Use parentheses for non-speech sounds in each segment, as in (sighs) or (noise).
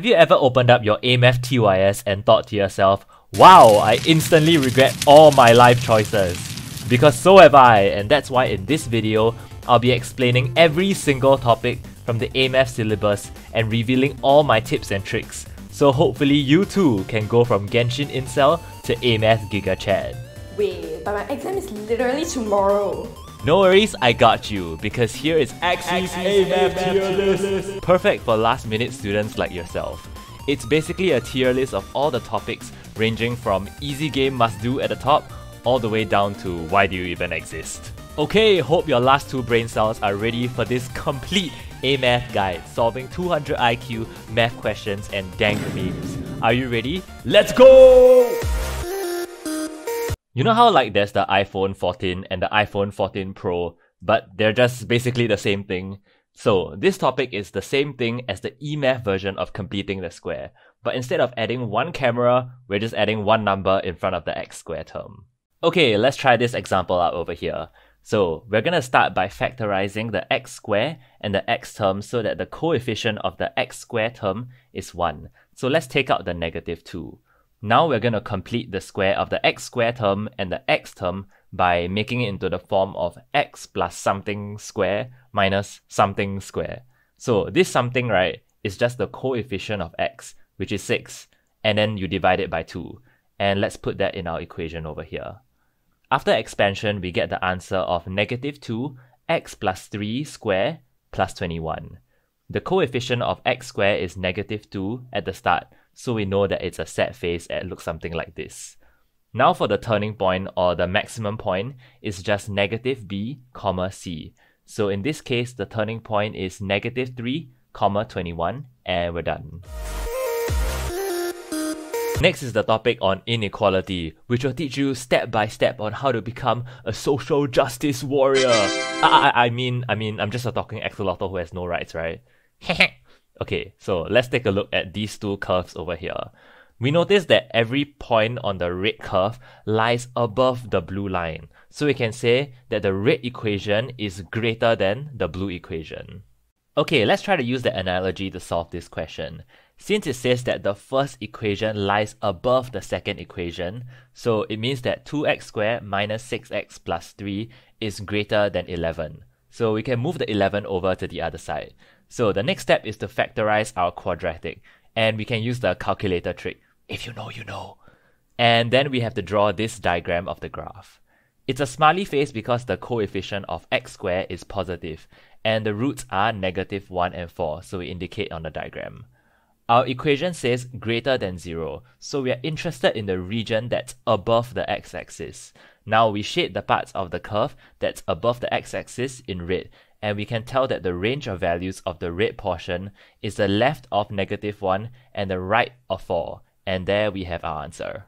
Have you ever opened up your AMath TYS and thought to yourself, wow, I instantly regret all my life choices? Because so have I, and that's why in this video, I'll be explaining every single topic from the AMath syllabus and revealing all my tips and tricks. So hopefully you too can go from Genshin Incel to AMath Giga Chad. Wait, but my exam is literally tomorrow. No worries, I got you, because here is Axie's AMath tier list. Perfect for last minute students like yourself. It's basically a tier list of all the topics ranging from easy game must do at the top all the way down to why do you even exist. Okay, hope your last two brain cells are ready for this complete AMath guide solving 200 IQ math questions and dank memes. Are you ready? Let's go! You know how like there's the iPhone 14 and the iPhone 14 Pro, but they're just basically the same thing? So this topic is the same thing as the eMath version of completing the square, but instead of adding one camera, we're just adding one number in front of the x square term. Okay, let's try this example out over here. So we're gonna start by factorizing the x square and the x term so that the coefficient of the x square term is 1. So let's take out the negative 2. Now we're going to complete the square of the x square term and the x term by making it into the form of x plus something square minus something square. So this something, right, is just the coefficient of x, which is 6, and then you divide it by 2. And let's put that in our equation over here. After expansion, we get the answer of negative 2 x plus 3 square plus 21. The coefficient of x square is negative 2 at the start, so we know that it's a set face and looks something like this. Now for the turning point or the maximum point is just negative b comma c. So in this case, the turning point is negative 3 comma 21 and we're done. Next is the topic on inequality, which will teach you step by step on how to become a social justice warrior. I, I, I mean, I mean, I'm just a talking axolotl who has no rights, right? (laughs) Okay, so let's take a look at these two curves over here. We notice that every point on the red curve lies above the blue line. So we can say that the red equation is greater than the blue equation. Okay, let's try to use the analogy to solve this question. Since it says that the first equation lies above the second equation, so it means that 2x squared minus 6x plus 3 is greater than 11. So we can move the 11 over to the other side. So the next step is to factorize our quadratic, and we can use the calculator trick. If you know, you know. And then we have to draw this diagram of the graph. It's a smiley face because the coefficient of x squared is positive, and the roots are negative 1 and 4, so we indicate on the diagram. Our equation says greater than 0, so we are interested in the region that's above the x-axis. Now we shade the parts of the curve that's above the x-axis in red, and we can tell that the range of values of the red portion is the left of negative 1 and the right of 4, and there we have our answer.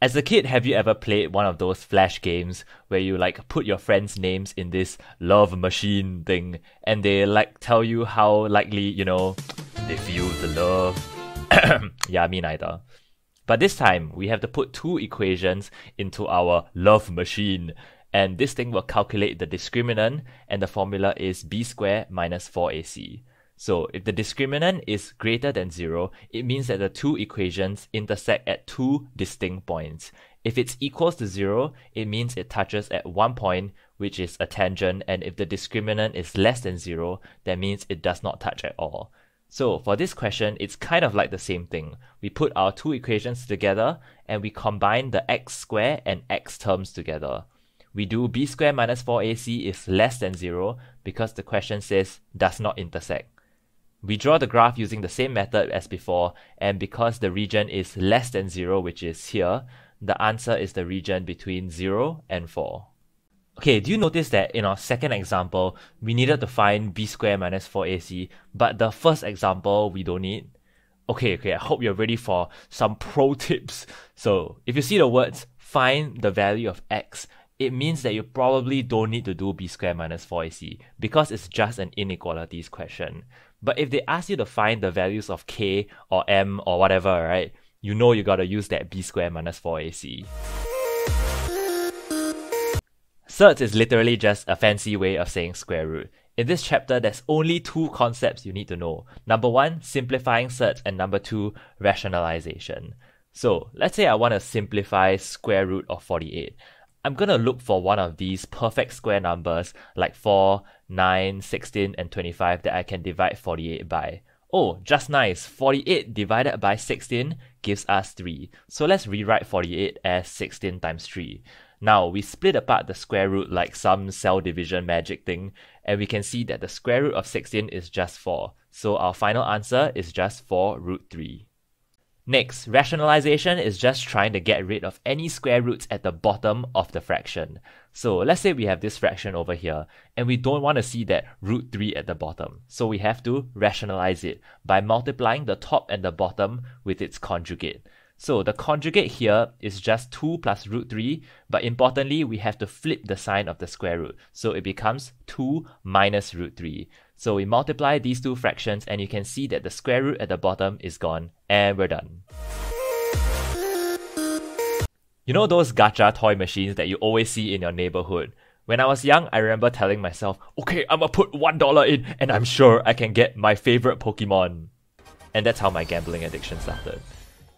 As a kid, have you ever played one of those flash games where you like put your friends' names in this love machine thing and they like tell you how likely, you know, they feel the love? (coughs) yeah, me neither. But this time, we have to put two equations into our love machine and this thing will calculate the discriminant and the formula is b squared minus 4ac. So if the discriminant is greater than 0, it means that the two equations intersect at two distinct points. If it's equals to 0, it means it touches at one point, which is a tangent, and if the discriminant is less than 0, that means it does not touch at all. So for this question, it's kind of like the same thing. We put our two equations together, and we combine the x square and x terms together we do b squared minus 4ac is less than 0 because the question says does not intersect. We draw the graph using the same method as before and because the region is less than 0 which is here, the answer is the region between 0 and 4. Okay, do you notice that in our second example, we needed to find b squared minus 4ac, but the first example we don't need? Okay, okay, I hope you're ready for some pro (laughs) tips. So, if you see the words find the value of x, it means that you probably don't need to do b squared minus 4ac because it's just an inequalities question. But if they ask you to find the values of k or m or whatever, right, you know you gotta use that b squared minus 4ac. Surds is literally just a fancy way of saying square root. In this chapter, there's only two concepts you need to know. Number one, simplifying surds, and number two, rationalization. So let's say I want to simplify square root of 48. I'm going to look for one of these perfect square numbers like 4, 9, 16, and 25 that I can divide 48 by. Oh, just nice. 48 divided by 16 gives us 3. So let's rewrite 48 as 16 times 3. Now, we split apart the square root like some cell division magic thing, and we can see that the square root of 16 is just 4. So our final answer is just 4 root 3. Next, rationalization is just trying to get rid of any square roots at the bottom of the fraction. So let's say we have this fraction over here, and we don't want to see that root 3 at the bottom. So we have to rationalize it by multiplying the top and the bottom with its conjugate. So the conjugate here is just 2 plus root 3, but importantly, we have to flip the sign of the square root. So it becomes 2 minus root 3. So we multiply these two fractions and you can see that the square root at the bottom is gone and we're done. You know those gacha toy machines that you always see in your neighborhood? When I was young, I remember telling myself, okay, I'm gonna put $1 in and I'm sure I can get my favorite Pokemon. And that's how my gambling addiction started.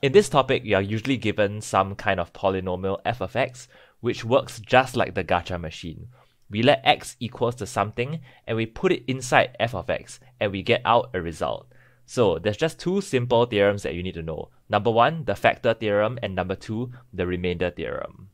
In this topic, you are usually given some kind of polynomial f of x, which works just like the gacha machine. We let x equals to something and we put it inside f of x and we get out a result. So there's just two simple theorems that you need to know. Number one, the factor theorem, and number two, the remainder theorem.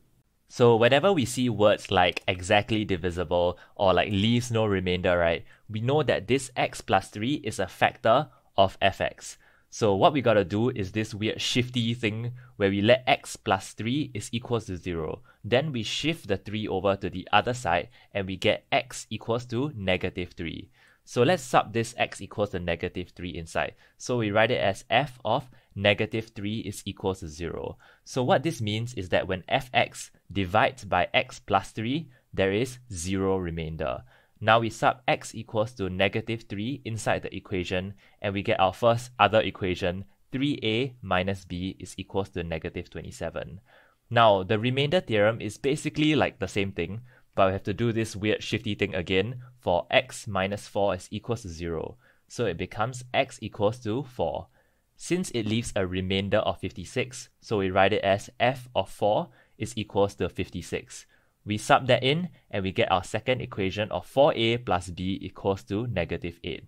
So whenever we see words like exactly divisible or like leaves no remainder, right, we know that this x plus 3 is a factor of fx. So what we gotta do is this weird shifty thing where we let x plus 3 is equals to 0. Then we shift the 3 over to the other side and we get x equals to negative 3. So let's sub this x equals to negative 3 inside. So we write it as f of negative 3 is equals to 0. So what this means is that when fx divides by x plus 3, there is 0 remainder. Now we sub x equals to negative 3 inside the equation and we get our first other equation 3a minus b is equals to negative 27. Now the remainder theorem is basically like the same thing but we have to do this weird shifty thing again for x minus 4 is equals to 0. So it becomes x equals to 4. Since it leaves a remainder of 56, so we write it as f of 4 is equals to 56. We sub that in and we get our second equation of 4a plus b equals to negative 8.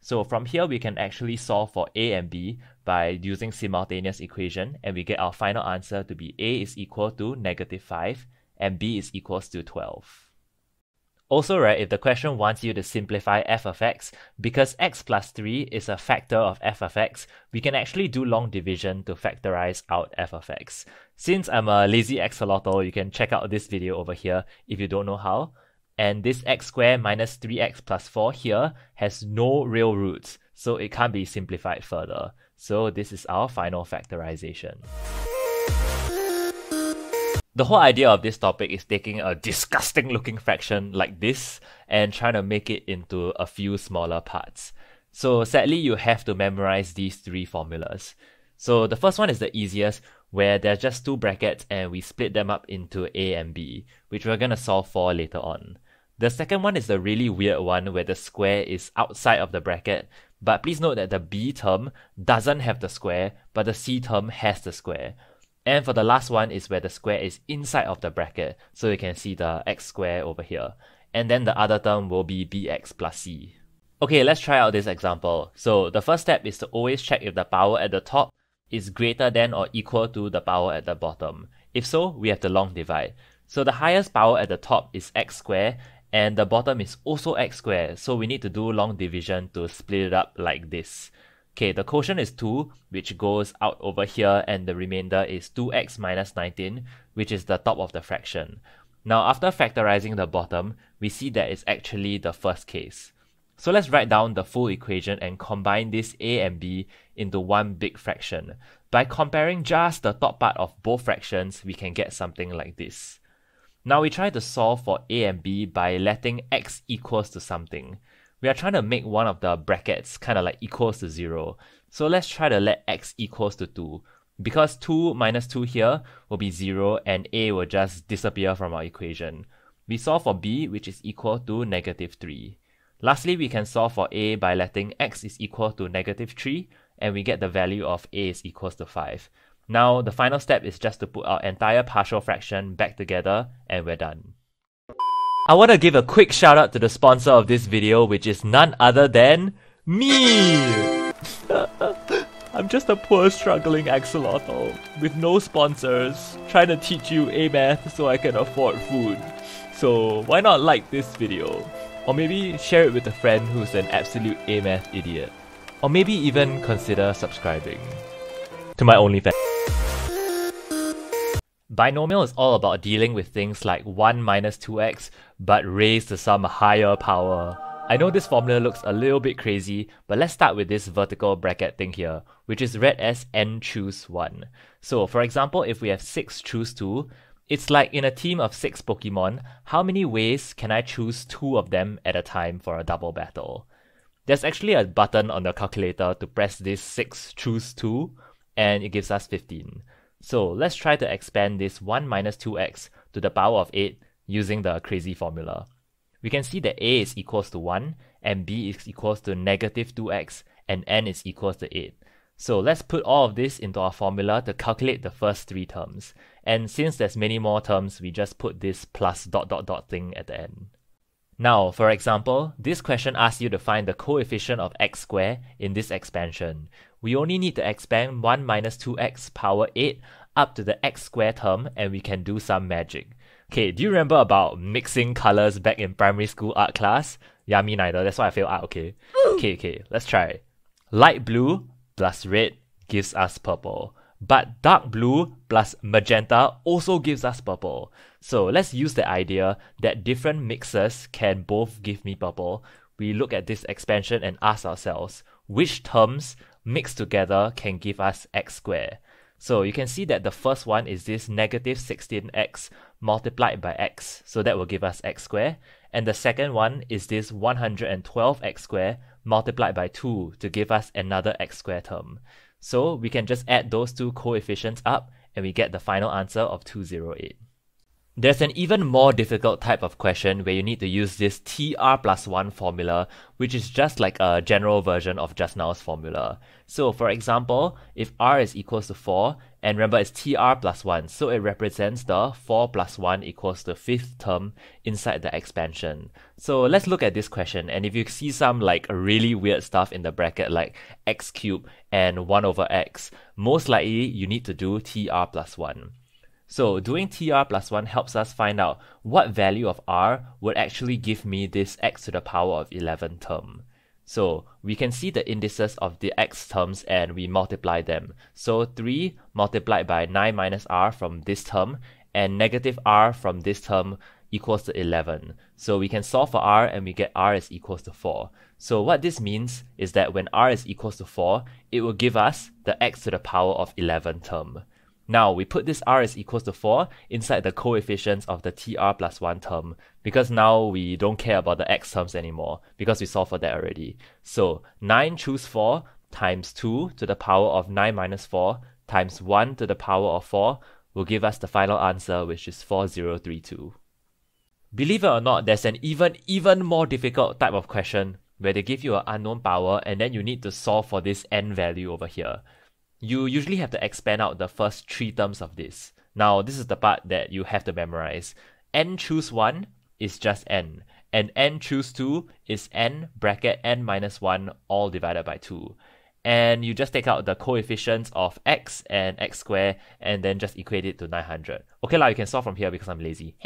So from here we can actually solve for a and b by using simultaneous equation and we get our final answer to be a is equal to negative 5 and b is equals to 12. Also, right, if the question wants you to simplify f of x, because x plus 3 is a factor of f of x, we can actually do long division to factorize out f of x. Since I'm a lazy axolotl, you can check out this video over here if you don't know how. And this x squared minus 3x plus 4 here has no real roots, so it can't be simplified further. So this is our final factorization. The whole idea of this topic is taking a (laughs) disgusting looking fraction like this and trying to make it into a few smaller parts. So sadly, you have to memorize these three formulas. So the first one is the easiest, where there's just two brackets and we split them up into A and B, which we're gonna solve for later on. The second one is the really weird one where the square is outside of the bracket, but please note that the B term doesn't have the square, but the C term has the square. And for the last one is where the square is inside of the bracket. So you can see the x square over here. And then the other term will be bx plus c. Okay, let's try out this example. So the first step is to always check if the power at the top is greater than or equal to the power at the bottom. If so, we have to long divide. So the highest power at the top is x squared and the bottom is also x squared. So we need to do long division to split it up like this. Okay, the quotient is 2, which goes out over here, and the remainder is 2x minus 19, which is the top of the fraction. Now, after factorizing the bottom, we see that it's actually the first case. So let's write down the full equation and combine this a and b into one big fraction. By comparing just the top part of both fractions, we can get something like this. Now we try to solve for a and b by letting x equals to something we are trying to make one of the brackets kind of like equals to 0. So let's try to let x equals to 2. Because 2 minus 2 here will be 0 and a will just disappear from our equation. We solve for b which is equal to negative 3. Lastly, we can solve for a by letting x is equal to negative 3 and we get the value of a is equals to 5. Now, the final step is just to put our entire partial fraction back together and we're done. I want to give a quick shout out to the sponsor of this video, which is none other than me! (laughs) I'm just a poor struggling axolotl with no sponsors, trying to teach you A math so I can afford food. So why not like this video? Or maybe share it with a friend who's an absolute A math idiot. Or maybe even consider subscribing to my OnlyFans. Binomial is all about dealing with things like 1 minus 2x, but raised to some higher power. I know this formula looks a little bit crazy, but let's start with this vertical bracket thing here, which is read as n choose 1. So for example, if we have 6 choose 2, it's like in a team of 6 Pokemon, how many ways can I choose 2 of them at a time for a double battle? There's actually a button on the calculator to press this 6 choose 2, and it gives us 15. So let's try to expand this 1 minus 2x to the power of 8 using the crazy formula. We can see that a is equals to 1, and b is equals to negative 2x, and n is equals to 8. So let's put all of this into our formula to calculate the first three terms. And since there's many more terms, we just put this plus dot dot dot thing at the end. Now, for example, this question asks you to find the coefficient of x squared in this expansion. We only need to expand 1 minus 2x power 8 up to the x squared term and we can do some magic. Okay, do you remember about mixing colors back in primary school art class? Yeah, me neither. That's why I failed art, okay? Okay, okay, let's try. Light blue plus red gives us purple. But dark blue plus magenta also gives us purple. So let's use the idea that different mixes can both give me purple. We look at this expansion and ask ourselves, which terms mixed together can give us x squared? So you can see that the first one is this negative 16x multiplied by x, so that will give us x squared. And the second one is this 112x squared multiplied by 2 to give us another x squared term. So we can just add those two coefficients up and we get the final answer of 208. There's an even more difficult type of question where you need to use this TR plus 1 formula, which is just like a general version of just now's formula. So for example, if R is equals to 4, and remember it's TR plus 1, so it represents the 4 plus 1 equals the fifth term inside the expansion. So let's look at this question, and if you see some like really weird stuff in the bracket like x cubed and 1 over x, most likely you need to do TR plus 1. So doing tr plus 1 helps us find out what value of r would actually give me this x to the power of 11 term. So we can see the indices of the x terms and we multiply them. So 3 multiplied by 9 minus r from this term and negative r from this term equals to 11. So we can solve for r and we get r is equals to 4. So what this means is that when r is equals to 4, it will give us the x to the power of 11 term. Now we put this r is equals to 4 inside the coefficients of the tr plus 1 term because now we don't care about the x terms anymore because we solved for that already. So 9 choose 4 times 2 to the power of 9 minus 4 times 1 to the power of 4 will give us the final answer which is 4032. Believe it or not, there's an even even more difficult type of question where they give you an unknown power and then you need to solve for this n value over here you usually have to expand out the first three terms of this. Now, this is the part that you have to memorize. n choose 1 is just n, and n choose 2 is n bracket n minus 1 all divided by 2. And you just take out the coefficients of x and x squared and then just equate it to 900. Okay, lah, you can solve from here because I'm lazy. (laughs)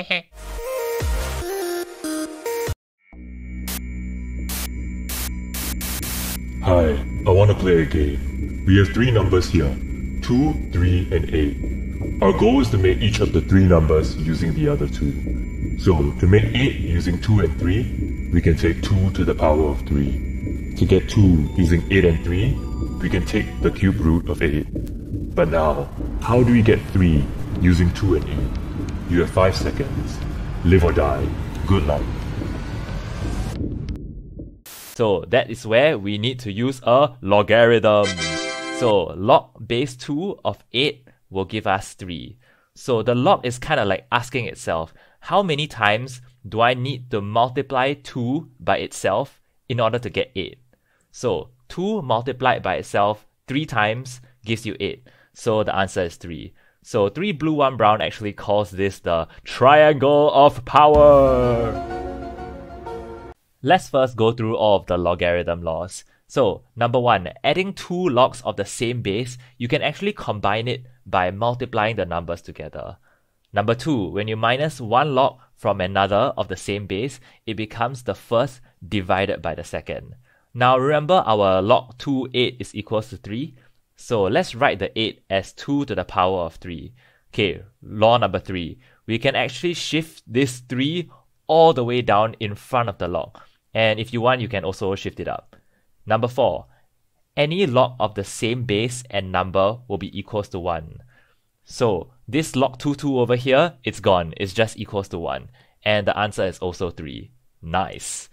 Hi, I want to play a game. We have three numbers here 2, 3, and 8. Our goal is to make each of the three numbers using the other two. So, to make 8 using 2 and 3, we can take 2 to the power of 3. To get 2 using 8 and 3, we can take the cube root of 8. But now, how do we get 3 using 2 and 8? You have 5 seconds. Live or die. Good luck. So that is where we need to use a logarithm. So log base 2 of 8 will give us 3. So the log is kind of like asking itself, how many times do I need to multiply 2 by itself in order to get 8. So 2 multiplied by itself 3 times gives you 8. So the answer is 3. So 3Blue1Brown actually calls this the triangle of power. Let's first go through all of the logarithm laws. So, number one, adding two logs of the same base, you can actually combine it by multiplying the numbers together. Number two, when you minus one log from another of the same base, it becomes the first divided by the second. Now remember our log 2 8 is equals to 3. So let's write the 8 as 2 to the power of 3. Okay, law number 3. We can actually shift this 3 all the way down in front of the log. And if you want, you can also shift it up. Number 4. Any log of the same base and number will be equals to 1. So this log 2 2 over here, it's gone. It's just equals to 1. And the answer is also 3. Nice.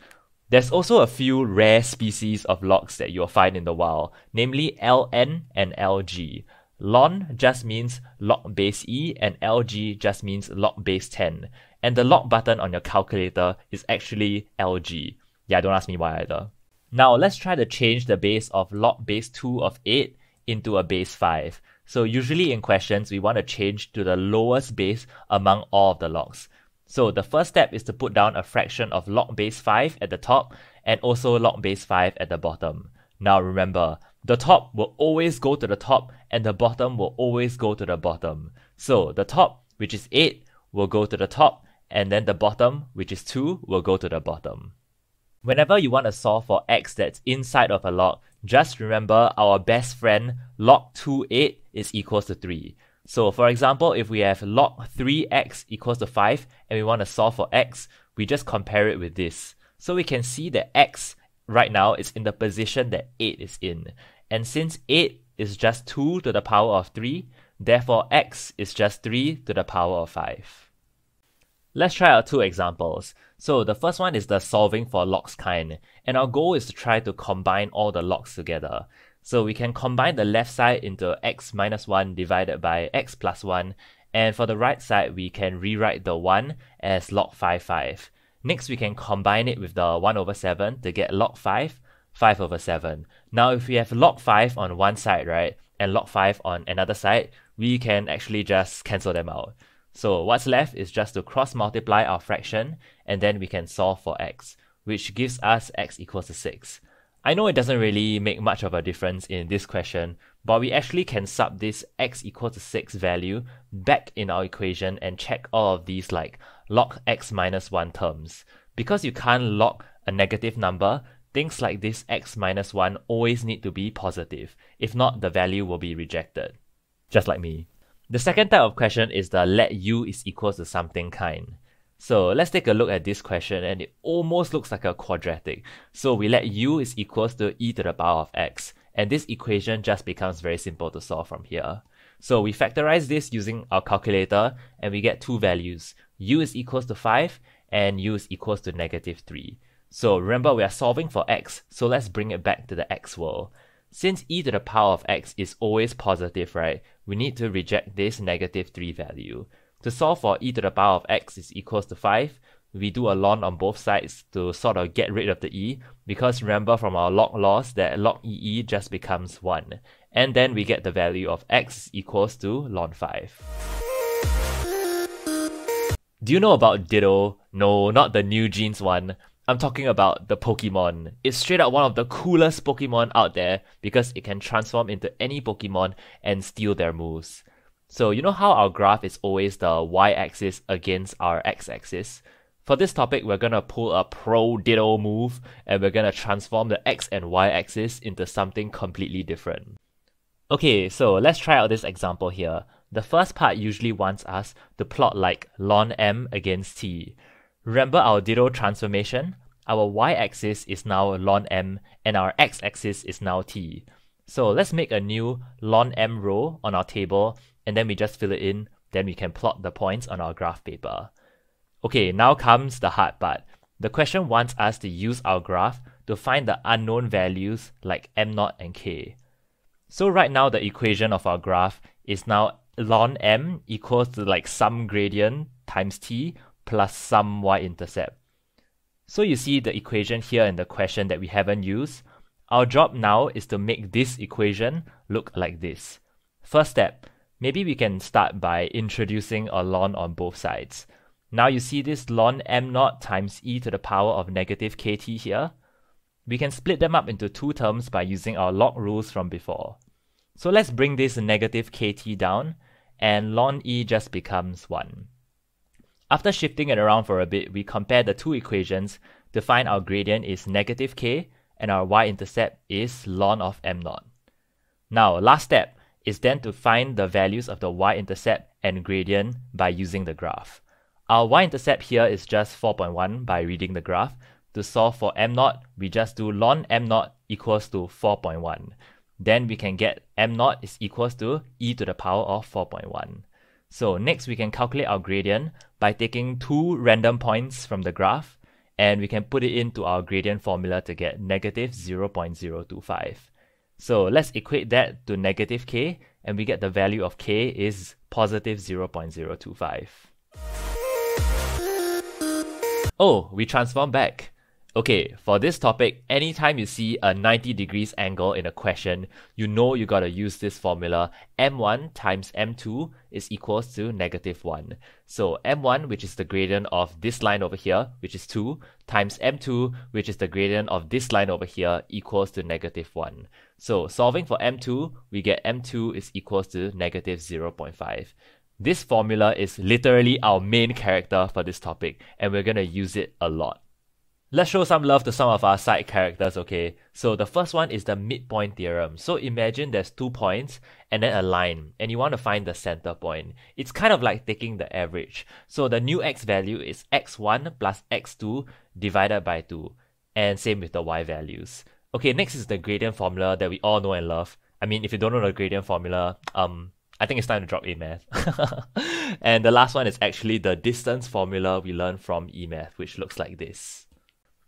There's also a few rare species of logs that you'll find in the wild, namely LN and LG. Lon just means log base E and LG just means log base 10. And the log button on your calculator is actually LG. Yeah, don't ask me why either. Now let's try to change the base of log base 2 of 8 into a base 5. So usually in questions, we want to change to the lowest base among all of the logs. So the first step is to put down a fraction of log base 5 at the top and also log base 5 at the bottom. Now remember, the top will always go to the top and the bottom will always go to the bottom. So the top, which is 8, will go to the top and then the bottom, which is 2, will go to the bottom. Whenever you want to solve for x that's inside of a log, just remember our best friend log 2 8 is equals to 3. So for example, if we have log 3x equals to 5 and we want to solve for x, we just compare it with this. So we can see that x right now is in the position that 8 is in. And since 8 is just 2 to the power of 3, therefore x is just 3 to the power of 5. Let's try out two examples. So the first one is the solving for logs kind, and our goal is to try to combine all the logs together. So we can combine the left side into x minus 1 divided by x plus 1, and for the right side we can rewrite the 1 as log 5 5. Next we can combine it with the 1 over 7 to get log 5, 5 over 7. Now if we have log 5 on one side, right, and log 5 on another side, we can actually just cancel them out. So what's left is just to cross multiply our fraction and then we can solve for x, which gives us x equals to 6. I know it doesn't really make much of a difference in this question, but we actually can sub this x equals to 6 value back in our equation and check all of these like log x minus 1 terms. Because you can't log a negative number, things like this x minus 1 always need to be positive. If not, the value will be rejected. Just like me. The second type of question is the let u is equal to something kind. So let's take a look at this question and it almost looks like a quadratic. So we let u is equals to e to the power of x and this equation just becomes very simple to solve from here. So we factorize this using our calculator and we get two values. u is equals to 5 and u is equals to negative 3. So remember we are solving for x, so let's bring it back to the x world. Since e to the power of x is always positive, right, we need to reject this negative 3 value. To solve for e to the power of x is equals to 5, we do a ln on both sides to sort of get rid of the e, because remember from our log laws that log ee just becomes 1. And then we get the value of x equals to ln 5. Do you know about Ditto? No, not the NewJeans one. I'm talking about the Pokemon. It's straight up one of the coolest Pokemon out there because it can transform into any Pokemon and steal their moves. So you know how our graph is always the y-axis against our x-axis? For this topic, we're gonna pull a pro Ditto move and we're gonna transform the x and y axis into something completely different. Okay, so let's try out this example here. The first part usually wants us to plot like ln m against t. Remember our Ditto transformation? Our y-axis is now ln m and our x-axis is now t. So let's make a new ln m row on our table and then we just fill it in, then we can plot the points on our graph paper. Okay, now comes the hard part. The question wants us to use our graph to find the unknown values like m0 and k. So right now the equation of our graph is now ln m equals to like some gradient times t plus some y-intercept. So you see the equation here in the question that we haven't used. Our job now is to make this equation look like this. First step, maybe we can start by introducing a ln on both sides. Now you see this ln m naught times e to the power of negative kt here. We can split them up into two terms by using our log rules from before. So let's bring this negative kt down, and ln e just becomes 1. After shifting it around for a bit, we compare the two equations to find our gradient is negative k and our y-intercept is ln of m naught. Now, last step is then to find the values of the y-intercept and gradient by using the graph. Our y-intercept here is just 4.1 by reading the graph. To solve for m naught, we just do ln m naught equals to 4.1. Then we can get m naught is equals to e to the power of 4.1. So next we can calculate our gradient by taking two random points from the graph and we can put it into our gradient formula to get negative 0.025. So let's equate that to negative k and we get the value of k is positive 0.025. Oh, we transform back. Okay, for this topic, anytime you see a 90 degrees angle in a question, you know you gotta use this formula. m1 times m2 is equals to negative 1. So m1, which is the gradient of this line over here, which is 2, times m2, which is the gradient of this line over here, equals to negative 1. So solving for m2, we get m2 is equals to negative 0.5. This formula is literally our main character for this topic, and we're gonna use it a lot. Let's show some love to some of our side characters, okay? So the first one is the midpoint theorem. So imagine there's two points and then a line, and you want to find the center point. It's kind of like taking the average. So the new x value is x1 plus x2 divided by 2. And same with the y values. Okay, next is the gradient formula that we all know and love. I mean, if you don't know the gradient formula, um, I think it's time to drop A math. (laughs) and the last one is actually the distance formula we learned from E math, which looks like this.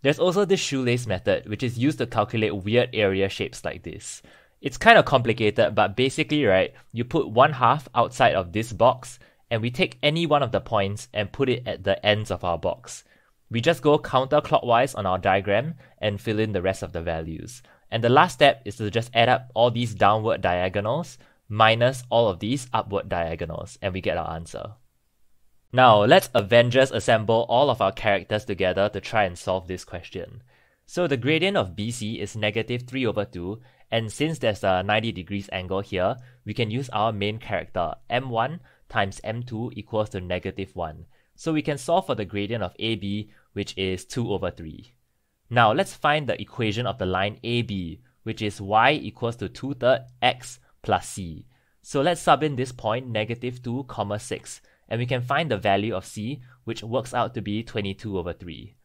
There's also this shoelace method, which is used to calculate weird area shapes like this. It's kind of complicated, but basically, right, you put one half outside of this box, and we take any one of the points and put it at the ends of our box. We just go counterclockwise on our diagram and fill in the rest of the values. And the last step is to just add up all these downward diagonals minus all of these upward diagonals, and we get our answer. Now, let's Avengers assemble all of our characters together to try and solve this question. So the gradient of BC is negative 3 over 2, and since there's a 90 degrees angle here, we can use our main character, m1 times m2 equals to negative 1. So we can solve for the gradient of AB, which is 2 over 3. Now let's find the equation of the line AB, which is y equals to 2 third x plus c. So let's sub in this point, negative 2 comma 6, and we can find the value of c, which works out to be 22 over 3.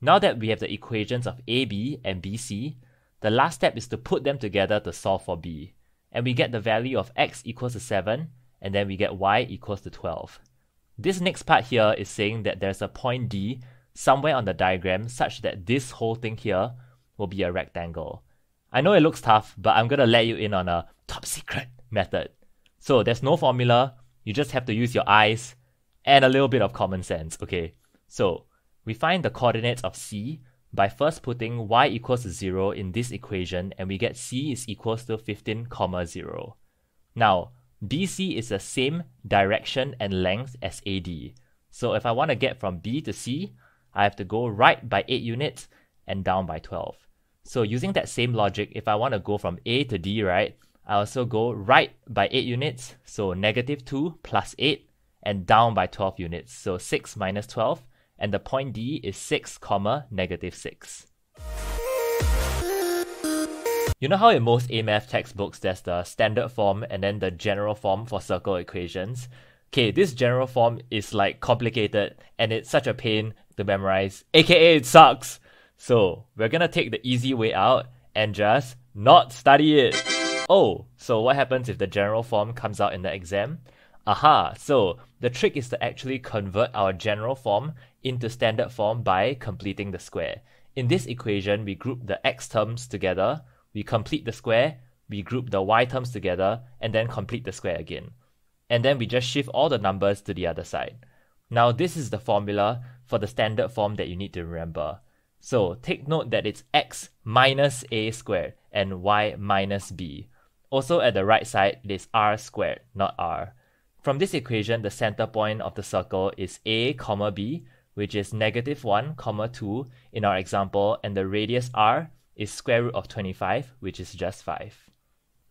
Now that we have the equations of AB and BC, the last step is to put them together to solve for B. And we get the value of x equals to 7, and then we get y equals to 12. This next part here is saying that there's a point D somewhere on the diagram such that this whole thing here will be a rectangle. I know it looks tough, but I'm gonna let you in on a top secret method. So there's no formula, you just have to use your eyes and a little bit of common sense, okay? So we find the coordinates of C by first putting y equals 0 in this equation and we get C is equals to 15 comma 0. Now, BC is the same direction and length as AD. So if I want to get from B to C, I have to go right by 8 units and down by 12. So using that same logic, if I want to go from A to D, right, I also go right by 8 units, so negative 2 plus 8, and down by 12 units, so 6 minus 12, and the point D is 6, comma, negative 6. You know how in most A math textbooks there's the standard form and then the general form for circle equations? Okay, this general form is like complicated and it's such a pain to memorize, aka it sucks. So we're gonna take the easy way out and just not study it. Oh, so what happens if the general form comes out in the exam? Aha, so the trick is to actually convert our general form into standard form by completing the square. In this equation, we group the x terms together, we complete the square, we group the y terms together, and then complete the square again. And then we just shift all the numbers to the other side. Now this is the formula for the standard form that you need to remember. So take note that it's x minus a squared and y minus b. Also at the right side, it is r squared, not r. From this equation, the center point of the circle is a comma b, which is negative 1 comma 2 in our example, and the radius r is square root of 25, which is just 5.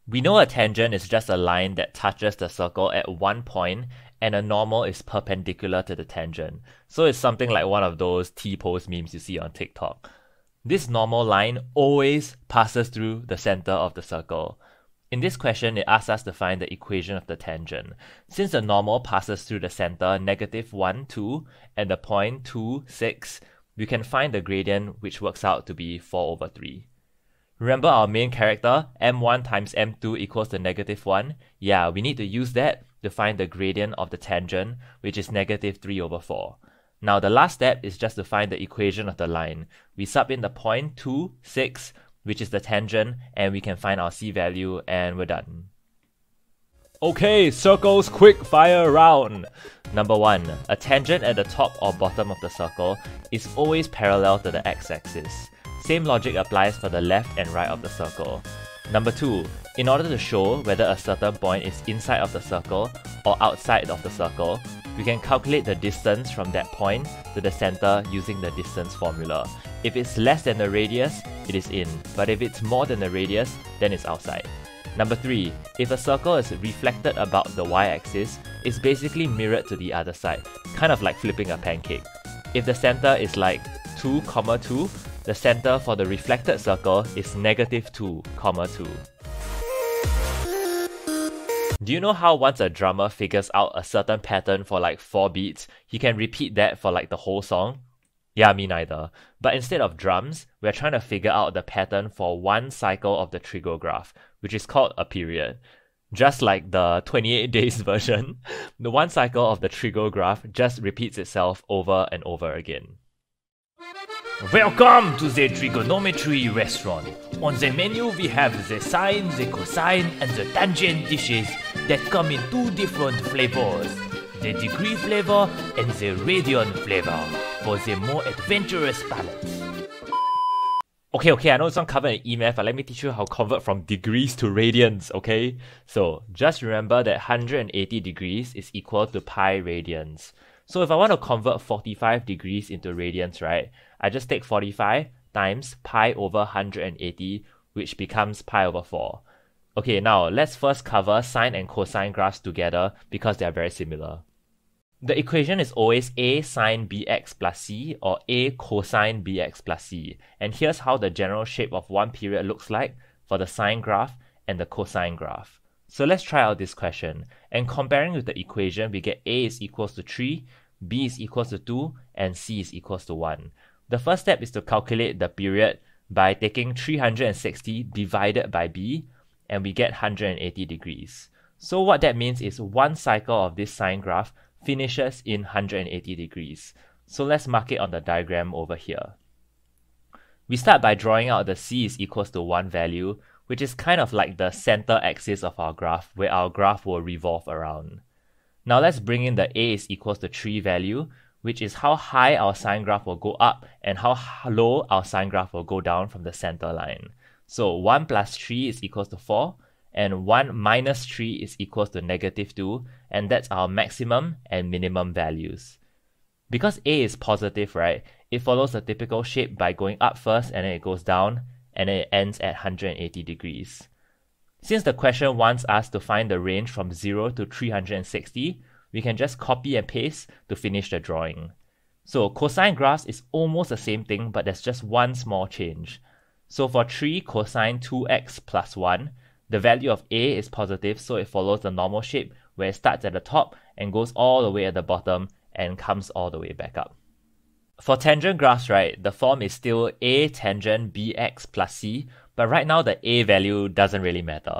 We know a tangent is just a line that touches the circle at one point and a normal is perpendicular to the tangent. So it's something like one of those T-pose memes you see on TikTok. This normal line always passes through the center of the circle. In this question, it asks us to find the equation of the tangent. Since the normal passes through the center negative 1, 2, and the point 2, 6, we can find the gradient which works out to be 4 over 3. Remember our main character, m1 times m2 equals the negative 1? Yeah, we need to use that to find the gradient of the tangent, which is negative 3 over 4. Now the last step is just to find the equation of the line. We sub in the point 2, 6, which is the tangent, and we can find our c value, and we're done. Okay, circles quick fire round. Number 1. A tangent at the top or bottom of the circle is always parallel to the x-axis. Same logic applies for the left and right of the circle. Number 2. In order to show whether a certain point is inside of the circle or outside of the circle, we can calculate the distance from that point to the center using the distance formula. If it's less than the radius, it is in, but if it's more than the radius, then it's outside. Number 3. If a circle is reflected about the y-axis, it's basically mirrored to the other side, kind of like flipping a pancake. If the center is like 2, comma 2, the center for the reflected circle is negative 2, comma 2. Do you know how once a drummer figures out a certain pattern for like 4 beats, he can repeat that for like the whole song? Yeah, me neither. But instead of drums, we're trying to figure out the pattern for one cycle of the trigograph, which is called a period. Just like the (laughs) 28 days (laughs) version, the one cycle of the trigograph just repeats itself over and over again. Welcome to the trigonometry restaurant. On the menu we have the sine, the cosine and the tangent dishes that come in two different flavors. The degree flavor and the radian flavor for the more adventurous palate. Okay, okay, I know it's not covered in EMAth, but let me teach you how to convert from degrees to radians, okay? So, just remember that 180 degrees is equal to pi radians. So if I want to convert 45 degrees into radians, right, I just take 45 times pi over 180, which becomes pi over 4. Okay, now let's first cover sine and cosine graphs together because they are very similar. The equation is always a sine bx plus c or a cosine bx plus c. And here's how the general shape of one period looks like for the sine graph and the cosine graph. So let's try out this question. And comparing with the equation, we get a is equals to 3, b is equals to 2, and c is equals to 1. The first step is to calculate the period by taking 360 divided by b, and we get 180 degrees. So what that means is one cycle of this sine graph finishes in 180 degrees. So let's mark it on the diagram over here. We start by drawing out the c is equals to 1 value, which is kind of like the center axis of our graph where our graph will revolve around. Now let's bring in the a is equals to 3 value, which is how high our sine graph will go up and how low our sine graph will go down from the center line. So 1 plus 3 is equals to 4, and 1 minus 3 is equals to negative 2, and that's our maximum and minimum values. Because a is positive, right, it follows the typical shape by going up first and then it goes down, and then it ends at 180 degrees. Since the question wants us to find the range from 0 to 360, we can just copy and paste to finish the drawing. So cosine graphs is almost the same thing, but there's just one small change. So for 3 cosine 2x plus 1, the value of a is positive, so it follows the normal shape where it starts at the top and goes all the way at the bottom and comes all the way back up. For tangent graphs, right, the form is still a tangent bx plus c, but right now the a value doesn't really matter.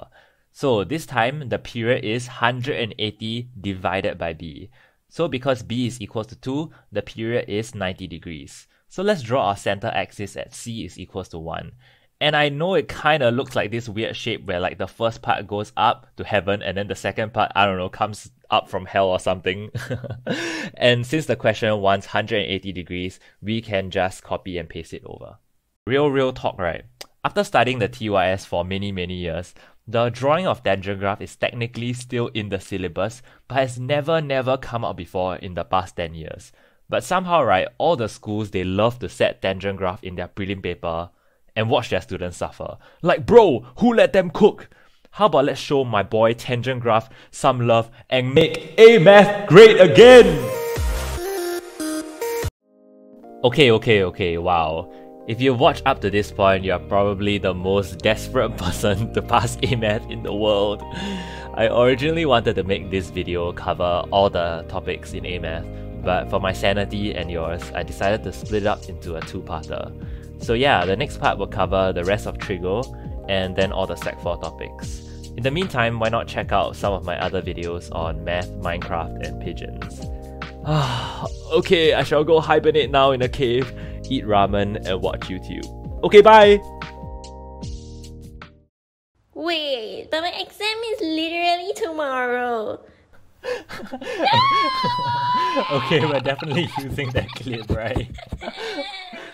So this time the period is 180 divided by b. So because b is equal to 2, the period is 90 degrees. So let's draw our center axis at c is equals to 1. And I know it kind of looks like this weird shape where like the first part goes up to heaven and then the second part, I don't know, comes up from hell or something. (laughs) and since the question wants 180 degrees, we can just copy and paste it over. Real, real talk, right? After studying the TYS for many, many years, the drawing of tangent graph is technically still in the syllabus, but has never, never come out before in the past 10 years. But somehow, right, all the schools, they love to set tangent graph in their prelim paper and watch their students suffer. Like, bro, who let them cook? How about let's show my boy Tangent Graph some love and make A math great again? Okay, okay, okay, wow. If you watch up to this point, you're probably the most desperate (laughs) person to pass A math in the world. I originally wanted to make this video cover all the topics in A math, but for my sanity and yours, I decided to split it up into a two-parter. So yeah, the next part will cover the rest of Trigo and then all the Sec 4 topics. In the meantime, why not check out some of my other videos on math, Minecraft, and pigeons. (sighs) okay, I shall go hibernate now in a cave, eat ramen, and watch YouTube. Okay, bye! Wait, but my exam is literally tomorrow. (laughs) okay, we're definitely using that clip, right? (laughs)